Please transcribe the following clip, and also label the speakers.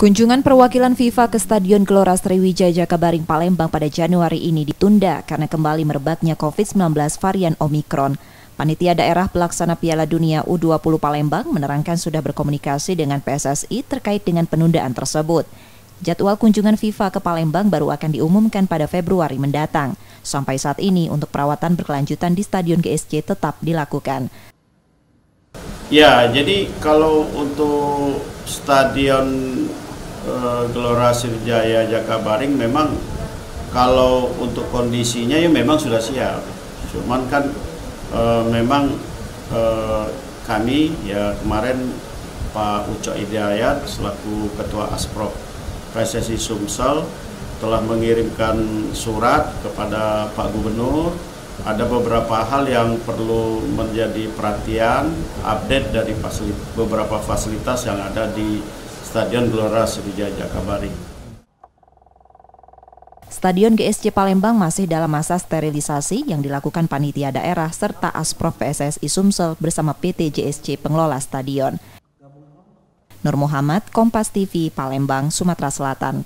Speaker 1: Kunjungan perwakilan FIFA ke Stadion Gelora Sriwijaya Jakabaring Palembang pada Januari ini ditunda karena kembali merebaknya COVID-19 varian Omikron. Panitia Daerah Pelaksana Piala Dunia U20 Palembang menerangkan sudah berkomunikasi dengan PSSI terkait dengan penundaan tersebut. Jadwal kunjungan FIFA ke Palembang baru akan diumumkan pada Februari mendatang. Sampai saat ini untuk perawatan berkelanjutan di Stadion GSC tetap dilakukan.
Speaker 2: Ya, jadi kalau untuk Stadion uh, Gelora Sriwijaya Jakabaring memang kalau untuk kondisinya ya memang sudah siap. Cuman kan uh, memang uh, kami ya kemarin Pak Uco Hidayat selaku Ketua Asprov PSSI Sumsel telah mengirimkan surat kepada Pak Gubernur ada beberapa hal yang perlu menjadi perhatian update dari fasilitas, beberapa fasilitas yang ada di Stadion Gelora Sriwijaya Jakabaring.
Speaker 1: Stadion GSC Palembang masih dalam masa sterilisasi yang dilakukan panitia daerah serta Asprof PSSI Sumsel bersama PT JSC pengelola stadion. Nur Muhammad, Kompas TV, Palembang, Sumatera Selatan.